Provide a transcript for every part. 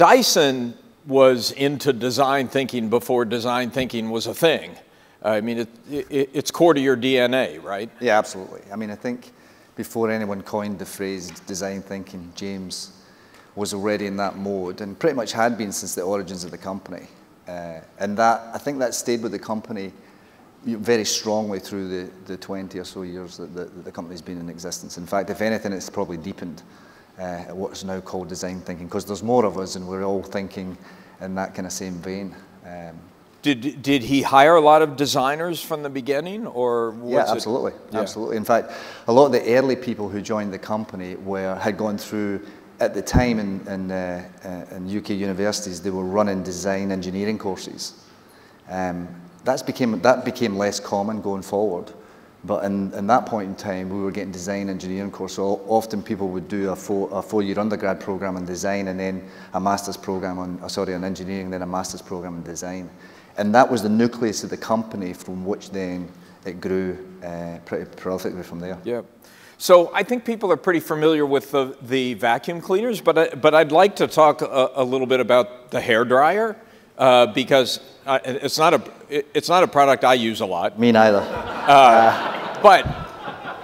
Dyson was into design thinking before design thinking was a thing. I mean, it, it, it's core to your DNA, right? Yeah, absolutely. I mean, I think before anyone coined the phrase design thinking, James was already in that mode and pretty much had been since the origins of the company. Uh, and that, I think that stayed with the company very strongly through the, the 20 or so years that the, that the company's been in existence. In fact, if anything, it's probably deepened uh, what's now called design thinking because there's more of us and we're all thinking in that kind of same vein. Um, did, did he hire a lot of designers from the beginning or yeah absolutely it? yeah. absolutely in fact a lot of the early people who joined the company were had gone through at the time in, in, uh, uh, in UK universities they were running design engineering courses um, that's became, that became less common going forward but in, in that point in time, we were getting design engineering course. So often people would do a, four, a four-year undergrad program in design and then a master's program on, uh, sorry, on engineering, then a master's program in design. And that was the nucleus of the company from which then it grew uh, pretty prolifically from there. Yeah. So I think people are pretty familiar with the, the vacuum cleaners, but, I, but I'd like to talk a, a little bit about the hair dryer uh, because uh, it's, not a, it's not a product I use a lot. Me neither. Uh, but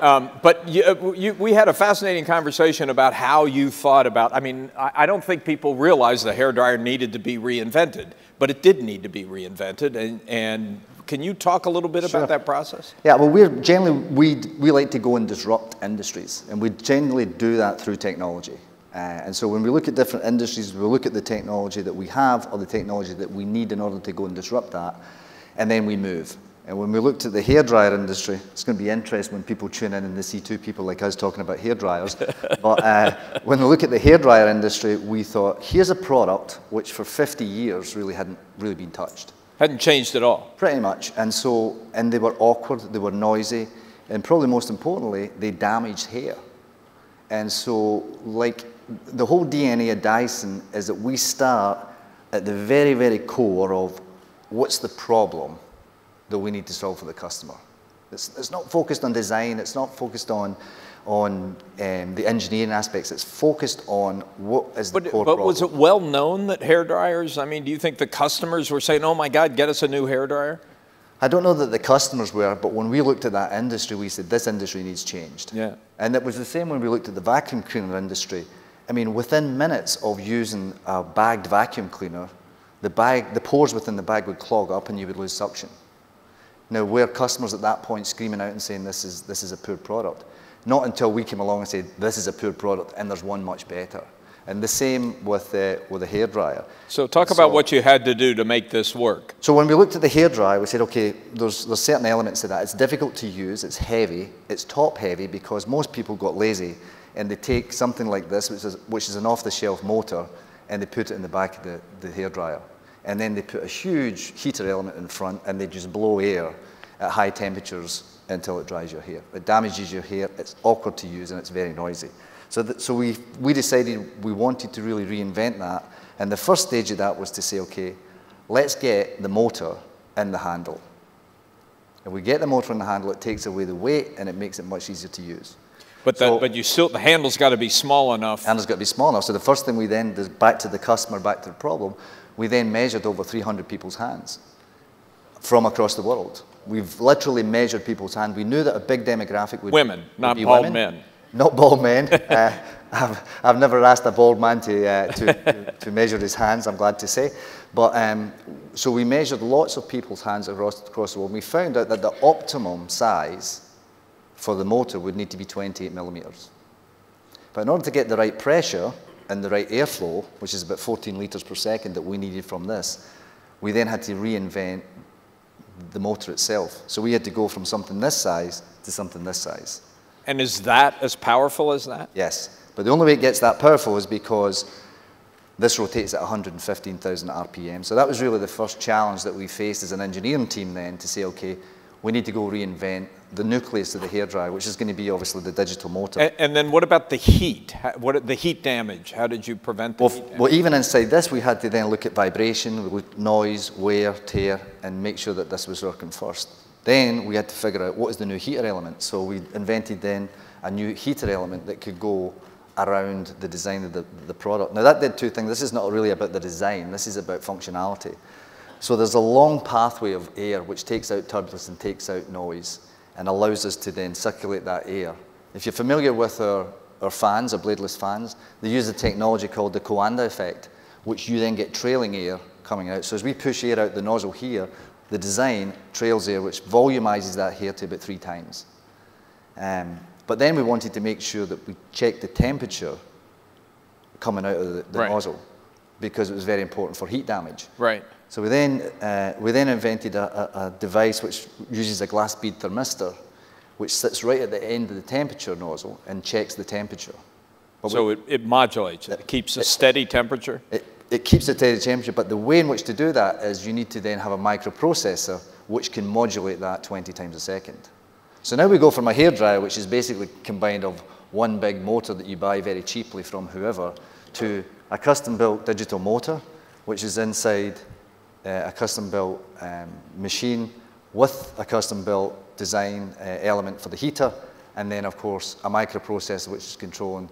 um, but you, uh, you, we had a fascinating conversation about how you thought about. I mean, I, I don't think people realized the hair dryer needed to be reinvented, but it did need to be reinvented. And, and can you talk a little bit sure. about that process? Yeah, well, we're generally we we like to go and disrupt industries, and we generally do that through technology. Uh, and so when we look at different industries, we look at the technology that we have or the technology that we need in order to go and disrupt that, and then we move. And when we looked at the hairdryer industry, it's going to be interesting when people tune in and they see two people like us talking about hairdryers. but uh, when we look at the hairdryer industry, we thought, here's a product which for 50 years really hadn't really been touched. Hadn't changed at all. Pretty much. And so, and they were awkward, they were noisy, and probably most importantly, they damaged hair. And so, like the whole DNA of Dyson is that we start at the very, very core of what's the problem that we need to solve for the customer. It's, it's not focused on design, it's not focused on, on um, the engineering aspects, it's focused on what is the but, core but problem. was it well known that hair dryers, I mean, do you think the customers were saying, oh my God, get us a new hair dryer? I don't know that the customers were, but when we looked at that industry, we said this industry needs changed. Yeah. And it was the same when we looked at the vacuum cleaner industry. I mean, within minutes of using a bagged vacuum cleaner, the, bag, the pores within the bag would clog up and you would lose suction. Now, were customers at that point screaming out and saying this is, this is a poor product? Not until we came along and said this is a poor product and there's one much better. And the same with, uh, with the hairdryer. So talk about what you had to do to make this work. So when we looked at the hairdryer, we said, okay, there's, there's certain elements to that. It's difficult to use, it's heavy, it's top heavy because most people got lazy and they take something like this, which is, which is an off-the-shelf motor, and they put it in the back of the, the hairdryer. And then they put a huge heater element in front, and they just blow air at high temperatures until it dries your hair. It damages your hair, it's awkward to use, and it's very noisy. So, that, so we, we decided we wanted to really reinvent that. And the first stage of that was to say, okay, let's get the motor in the handle. If we get the motor in the handle, it takes away the weight and it makes it much easier to use. But, so, but you still, the handle's got to be small enough. Handle's got to be small enough. So the first thing we then did, back to the customer, back to the problem, we then measured over 300 people's hands from across the world. We've literally measured people's hands. We knew that a big demographic would women, would not be bald women. men. Not bald men. uh, I've, I've never asked a bald man to, uh, to, to, to, measure his hands, I'm glad to say. But um, so we measured lots of people's hands across, across the world. And we found out that the optimum size for the motor would need to be 28 millimeters. But in order to get the right pressure and the right airflow, which is about 14 litres per second that we needed from this, we then had to reinvent the motor itself. So we had to go from something this size to something this size. And is that as powerful as that? Yes. But the only way it gets that powerful is because this rotates at 115,000 RPM. So that was really the first challenge that we faced as an engineering team then to say, okay, we need to go reinvent the nucleus of the hairdryer, which is going to be obviously the digital motor. And, and then what about the heat? What the heat damage? How did you prevent the well, well, even inside this, we had to then look at vibration, look noise, wear, tear, and make sure that this was working first. Then we had to figure out what is the new heater element. So we invented then a new heater element that could go around the design of the, the product. Now that did two things. This is not really about the design, this is about functionality. So there's a long pathway of air which takes out turbulence and takes out noise and allows us to then circulate that air. If you're familiar with our, our fans, our bladeless fans, they use a technology called the Coanda effect, which you then get trailing air coming out. So as we push air out the nozzle here, the design trails air, which volumizes that air to about three times. Um, but then we wanted to make sure that we checked the temperature coming out of the, the right. nozzle because it was very important for heat damage. Right. So we then, uh, we then invented a, a, a, device which uses a glass bead thermistor, which sits right at the end of the temperature nozzle and checks the temperature. But so we, it, it, modulates, it, it keeps a it, steady temperature? It, it keeps a steady temperature, but the way in which to do that is you need to then have a microprocessor which can modulate that 20 times a second. So now we go from a hairdryer, which is basically combined of one big motor that you buy very cheaply from whoever, to a custom-built digital motor, which is inside uh, a custom-built um, machine with a custom-built design uh, element for the heater, and then, of course, a microprocessor which is controlling.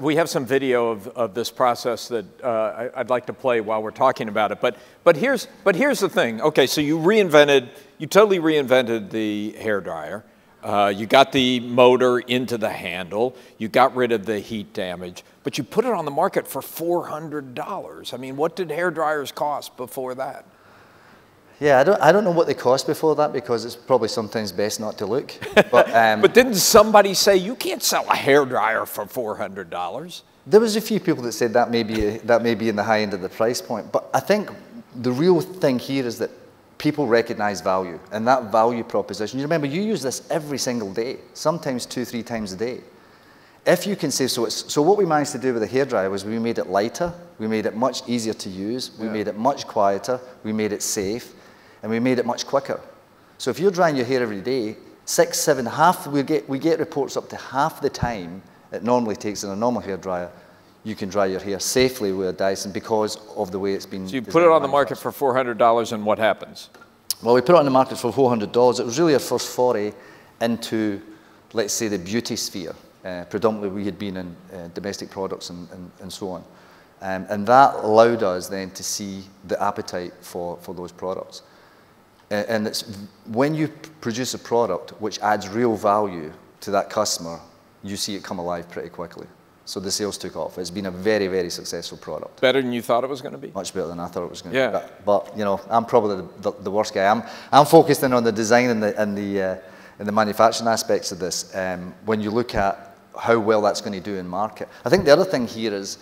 we have some video of, of this process that uh, I, would like to play while we're talking about it. But, but, here's, but here's the thing. Okay, so you reinvented, you totally reinvented the hair dryer. Uh, you got the motor into the handle. You got rid of the heat damage. But you put it on the market for $400. I mean, what did hair dryers cost before that? Yeah, I don't, I don't know what they cost before that because it's probably sometimes best not to look. But, um, but didn't somebody say you can't sell a hair dryer for $400? There was a few people that said that may, be, that may be in the high end of the price point. But I think the real thing here is that people recognize value and that value proposition. You remember, you use this every single day, sometimes two, three times a day. If you can say, so, so what we managed to do with the hairdryer was we made it lighter, we made it much easier to use, we yeah. made it much quieter, we made it safe, and we made it much quicker. So if you're drying your hair every day, six, seven, half, we get, we get reports up to half the time it normally takes in a normal hairdryer you can dry your hair safely with a Dyson because of the way it's been. So you put it on the market for $400 and what happens? Well, we put it on the market for $400. It was really our first foray into, let's say, the beauty sphere. Uh, predominantly, we had been in uh, domestic products and, and, and so on. Um, and that allowed us then to see the appetite for, for those products. Uh, and it's when you produce a product which adds real value to that customer, you see it come alive pretty quickly. So the sales took off. It's been a very, very successful product. Better than you thought it was going to be? Much better than I thought it was going to yeah. be. But, but, you know, I'm probably the, the, the, worst guy. I'm, I'm focused in on the design and the, and the, uh, and the manufacturing aspects of this. Um, when you look at how well that's going to do in market. I think the other thing here is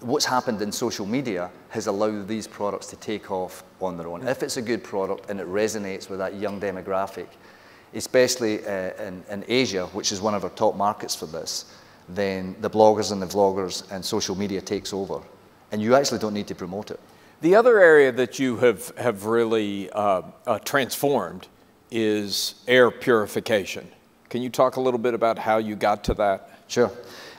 what's happened in social media has allowed these products to take off on their own. If it's a good product and it resonates with that young demographic, especially uh, in, in Asia, which is one of our top markets for this, then the bloggers and the vloggers and social media takes over. And you actually don't need to promote it. The other area that you have, have really uh, uh, transformed is air purification. Can you talk a little bit about how you got to that? Sure.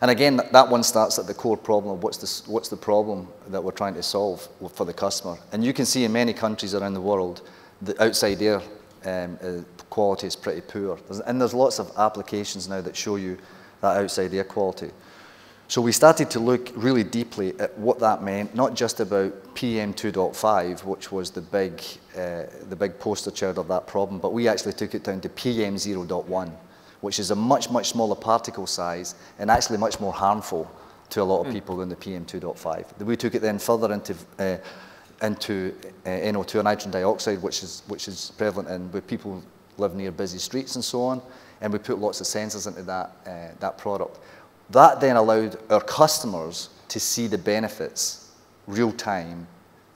And again, that one starts at the core problem of what's the, what's the problem that we're trying to solve for the customer. And you can see in many countries around the world, the outside air um, uh, quality is pretty poor. and there's lots of applications now that show you that outside air quality. So we started to look really deeply at what that meant, not just about PM 2.5, which was the big, uh, the big poster child of that problem, but we actually took it down to PM 0.1, which is a much, much smaller particle size and actually much more harmful to a lot of mm. people than the PM 2.5. We took it then further into, uh, into uh, NO2 and nitrogen dioxide, which is, which is prevalent in where people live near busy streets and so on and we put lots of sensors into that, uh, that product. That then allowed our customers to see the benefits real time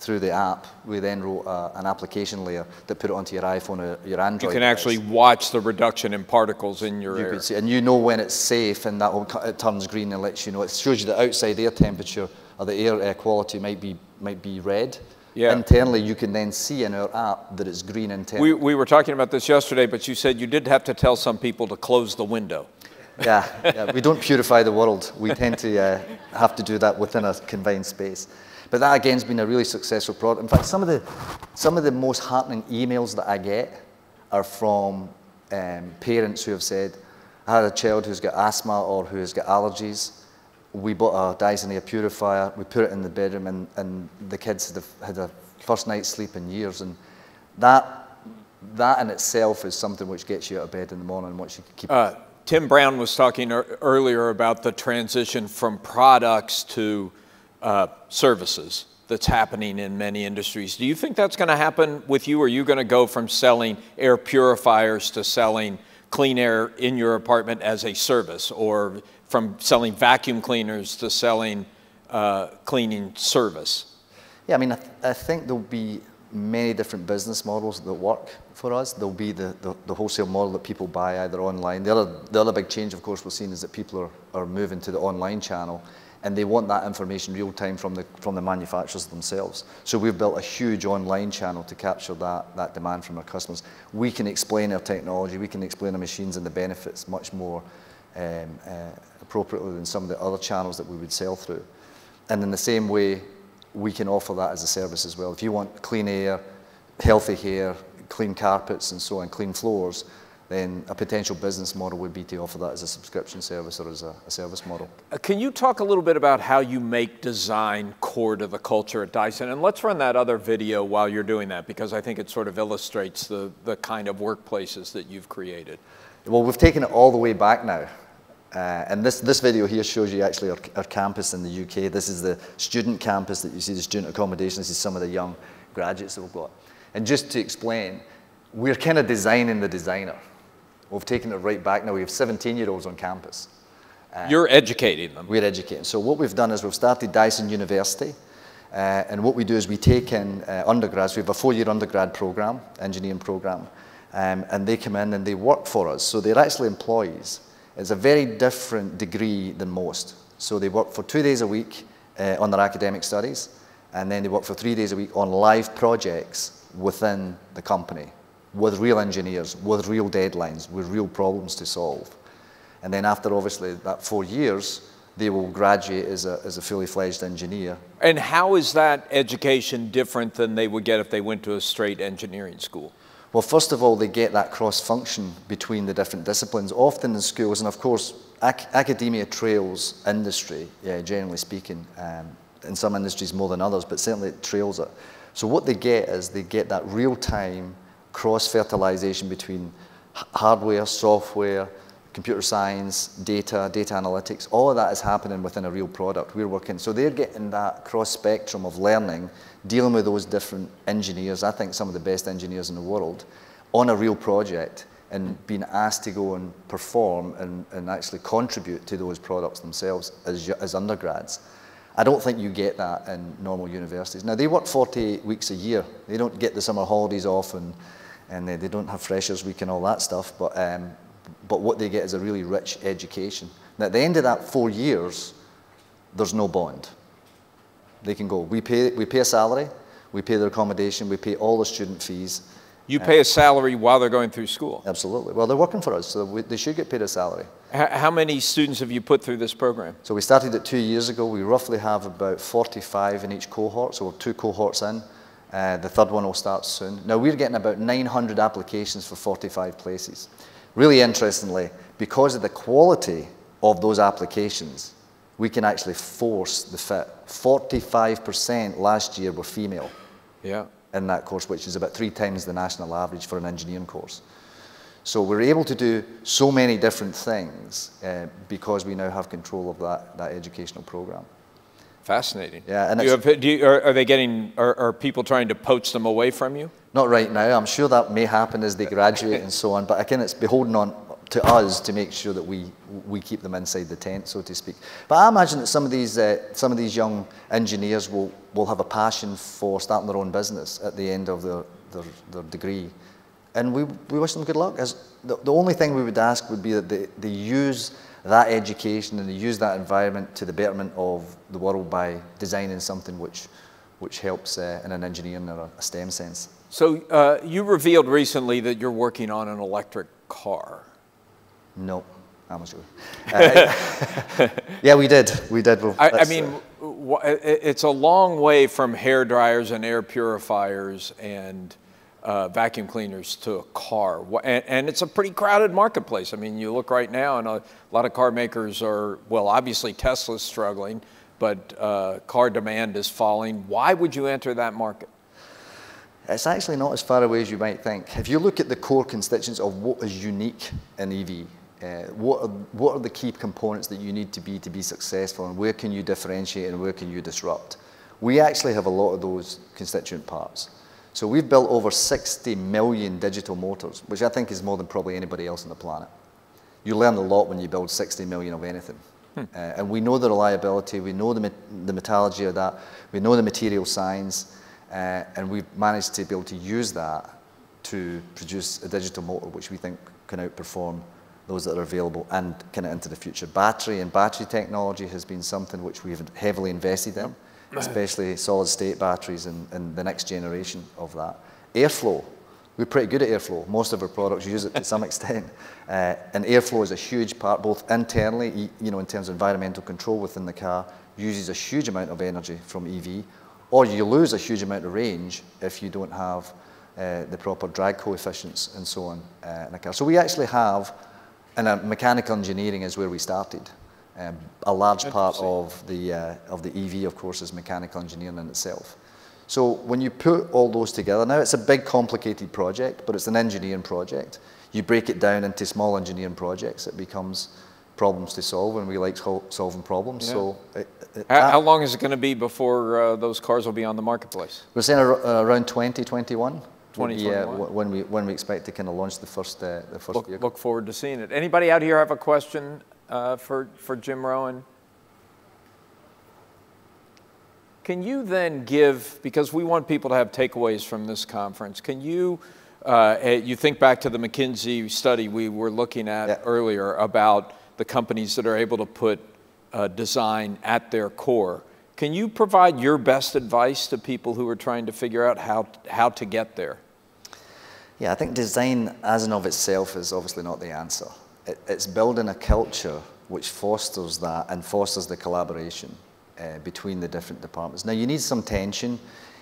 through the app. We then wrote uh, an application layer that put it onto your iPhone or your Android. You can device. actually watch the reduction in particles in your you air. See, and you know when it's safe, and that will, it turns green and lets you know. It shows you the outside air temperature or the air, air quality might be might be red. Yeah. Internally, you can then see in our app that it's green internally. We, we were talking about this yesterday, but you said you did have to tell some people to close the window. yeah, yeah, we don't purify the world. We tend to uh, have to do that within a confined space. But that again has been a really successful product. In fact, some of the, some of the most heartening emails that I get are from um, parents who have said, I had a child who's got asthma or who has got allergies, we bought a Dyson air purifier, we put it in the bedroom, and, and the kids had a, had a first night's sleep in years. And that, that in itself is something which gets you out of bed in the morning, which you keep. Uh, Tim Brown was talking er earlier about the transition from products to uh, services that's happening in many industries. Do you think that's going to happen with you? Are you going to go from selling air purifiers to selling clean air in your apartment as a service, or from selling vacuum cleaners to selling uh, cleaning service? Yeah, I mean, I, th I, think there'll be many different business models that work for us. There'll be the, the, the, wholesale model that people buy either online. The other, the other big change, of course, we're seeing is that people are, are moving to the online channel and they want that information real time from the, from the manufacturers themselves. So we've built a huge online channel to capture that, that demand from our customers. We can explain our technology, we can explain our machines and the benefits much more um, uh, appropriately than some of the other channels that we would sell through. And in the same way, we can offer that as a service as well. If you want clean air, healthy hair, clean carpets and so on, clean floors, then a potential business model would be to offer that as a subscription service or as a, a, service model. Uh, can you talk a little bit about how you make design core to the culture at Dyson? And let's run that other video while you're doing that because I think it sort of illustrates the, the kind of workplaces that you've created. Well, we've taken it all the way back now. Uh, and this, this video here shows you actually our, our campus in the UK. This is the student campus that you see, the student accommodation. This is some of the young graduates that we've got. And just to explain, we're kind of designing the designer. We've taken it right back now. We have 17 year olds on campus. Uh, You're educating them. We're educating. So what we've done is we've started Dyson University. Uh, and what we do is we take in uh, undergrads. We have a four-year undergrad program, engineering program. Um, and they come in and they work for us. So they're actually employees. It's a very different degree than most. So they work for two days a week uh, on their academic studies. And then they work for three days a week on live projects within the company with real engineers, with real deadlines, with real problems to solve. And then after obviously that four years, they will graduate as a, as a fully fledged engineer. And how is that education different than they would get if they went to a straight engineering school? Well, first of all, they get that cross function between the different disciplines. Often in schools, and of course, ac academia trails industry, yeah, generally speaking, um, in some industries more than others, but certainly it trails it. So, what they get is they get that real time cross-fertilization between hardware, software, computer science, data, data analytics, all of that is happening within a real product. We're working, so they're getting that cross spectrum of learning, dealing with those different engineers, I think some of the best engineers in the world, on a real project and being asked to go and perform and, and actually contribute to those products themselves as, as undergrads. I don't think you get that in normal universities. Now, they work 48 weeks a year. They don't get the summer holidays off and and they, they don't have freshers week and all that stuff, but, um, but what they get is a really rich education. Now, at the end of that four years, there's no bond. They can go. We pay, we pay a salary, we pay their accommodation, we pay all the student fees. You pay a salary while they're going through school? Absolutely. Well, they're working for us, so we, they should get paid a salary. How many students have you put through this program? So we started it two years ago. We roughly have about 45 in each cohort, so we're two cohorts in. Uh, the third one will start soon. Now we're getting about 900 applications for 45 places. Really interestingly, because of the quality of those applications, we can actually force the fit. 45% last year were female yeah. in that course, which is about three times the national average for an engineering course. So we're able to do so many different things uh, because we now have control of that, that educational program. Fascinating. Yeah, and have, do you, are, are, they getting? Are, are people trying to poach them away from you? Not right now. I'm sure that may happen as they graduate and so on. But again, it's beholden on to us to make sure that we we keep them inside the tent, so to speak. But I imagine that some of these uh, some of these young engineers will will have a passion for starting their own business at the end of their their, their degree, and we we wish them good luck. As the, the only thing we would ask would be that they, they use that education and they use that environment to the betterment of the world by designing something which, which helps uh, in an engineering or a STEM sense. So uh, you revealed recently that you're working on an electric car. No, I'm not sure. Uh, yeah, we did. We did. Well, I, I, mean, it's a long way from hair dryers and air purifiers and uh, vacuum cleaners to a car. And, and, it's a pretty crowded marketplace. I mean, you look right now, and a lot of car makers are, well, obviously Tesla's struggling, but uh, car demand is falling. Why would you enter that market? It's actually not as far away as you might think. If you look at the core constituents of what is unique in EV, uh, what, are, what are the key components that you need to be to be successful and where can you differentiate and where can you disrupt? We actually have a lot of those constituent parts. So we've built over 60 million digital motors, which I think is more than probably anybody else on the planet. You learn a lot when you build 60 million of anything. Hmm. Uh, and we know the reliability, we know the, the metallurgy of that, we know the material science, uh, and we've managed to be able to use that to produce a digital motor which we think can outperform those that are available and kind of into the future. Battery and battery technology has been something which we've heavily invested in, especially solid state batteries and, and the next generation of that. Airflow, we're pretty good at airflow. Most of our products use it to some extent. Uh, and airflow is a huge part, both internally, you know, in terms of environmental control within the car, uses a huge amount of energy from EV, or you lose a huge amount of range if you don't have uh, the proper drag coefficients and so on uh, in a car. So we actually have and mechanical engineering is where we started. Um, a large part of the, uh, of the EV, of course, is mechanical engineering in itself. So when you put all those together, now it's a big, complicated project, but it's an engineering project. You break it down into small engineering projects, it becomes problems to solve, and we like solving problems. Yeah. So, it, it, how, how, long is it going to be before uh, those cars will be on the marketplace? We're saying uh, around 2021. 2021. Yeah, when we when we expect to kind of launch the first uh, the first look, vehicle. Look forward to seeing it. Anybody out here have a question uh, for for Jim Rowan? Can you then give because we want people to have takeaways from this conference? Can you uh, eh, you think back to the McKinsey study we were looking at yeah. earlier about the companies that are able to put uh, design at their core. Can you provide your best advice to people who are trying to figure out how, how to get there? Yeah, I think design as and of itself is obviously not the answer. It, it's building a culture which fosters that and fosters the collaboration uh, between the different departments. Now, you need some tension.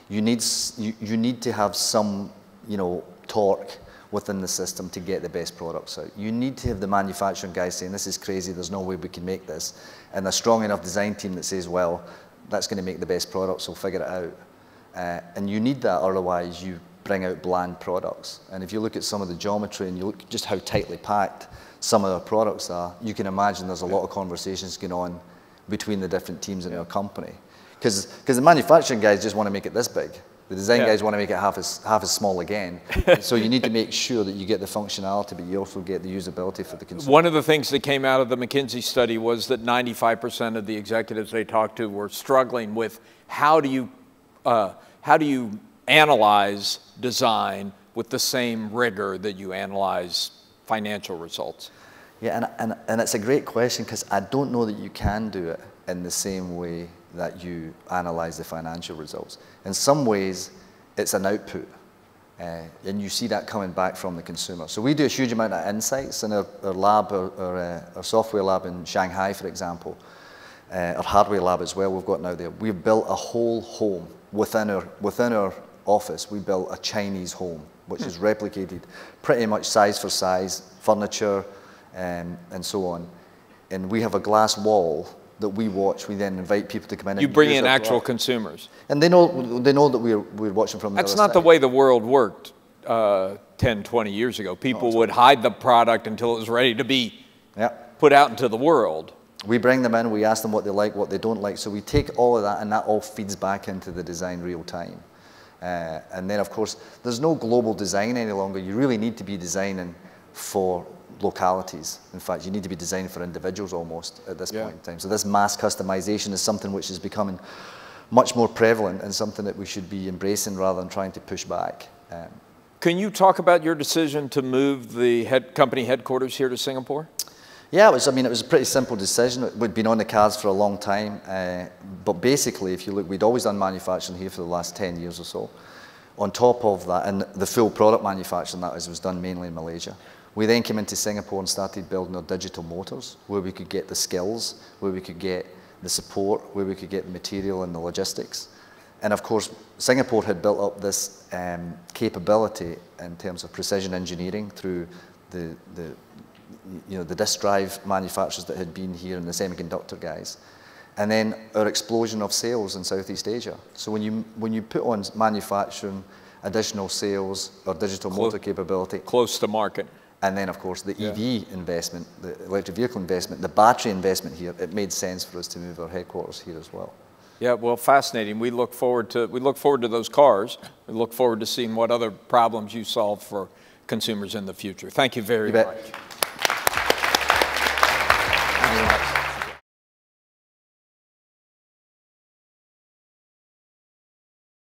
You need, you, you need to have some, you know, torque within the system to get the best products out. You need to have the manufacturing guys saying, this is crazy, there's no way we can make this. And a strong enough design team that says, well, that's going to make the best product, so figure it out. Uh, and you need that, otherwise you bring out bland products. And if you look at some of the geometry and you look just how tightly packed some of our products are, you can imagine there's a lot of conversations going on between the different teams in our company. Because the manufacturing guys just want to make it this big. The design yeah. guys want to make it half as, half as small again. so you need to make sure that you get the functionality, but you also get the usability for the consumer. One of the things that came out of the McKinsey study was that 95% of the executives they talked to were struggling with how do you, uh, how do you analyze design with the same rigor that you analyze financial results? Yeah, and, and, and it's a great question because I don't know that you can do it in the same way that you analyze the financial results. In some ways, it's an output. Uh, and you see that coming back from the consumer. So we do a huge amount of insights in our, our lab, our, our, uh, our, software lab in Shanghai, for example, uh, our hardware lab as well we've got now there. We've built a whole home within our, within our office. We built a Chinese home, which is replicated pretty much size for size, furniture, um, and so on. And we have a glass wall that we watch, we then invite people to come in. You bring in actual consumers, and they know they know that we're we're watching from. That's not side. the way the world worked uh, 10, 20 years ago. People would hide the product until it was ready to be yeah. put out into the world. We bring them in, we ask them what they like, what they don't like. So we take all of that, and that all feeds back into the design real time. Uh, and then, of course, there's no global design any longer. You really need to be designing for localities. In fact, you need to be designing for individuals almost at this yeah. point in time. So this mass customization is something which is becoming much more prevalent and something that we should be embracing rather than trying to push back. Um, Can you talk about your decision to move the head company headquarters here to Singapore? Yeah, it was, I mean, it was a pretty simple decision. We'd been on the cards for a long time. Uh, but basically, if you look, we'd always done manufacturing here for the last 10 years or so. On top of that, and the full product manufacturing that was, was done mainly in Malaysia. We then came into Singapore and started building our digital motors, where we could get the skills, where we could get the support, where we could get the material and the logistics. And of course, Singapore had built up this um, capability in terms of precision engineering through the, the, you know, the disk drive manufacturers that had been here and the semiconductor guys. And then our explosion of sales in Southeast Asia. So when you, when you put on manufacturing, additional sales or digital motor capability, Close to market. and then of course the EV investment, the electric vehicle investment, the battery investment here, it made sense for us to move our headquarters here as well. Yeah, well, fascinating. We look forward to we look forward to those cars. We look forward to seeing what other problems you solve for consumers in the future. Thank you very You bet. much.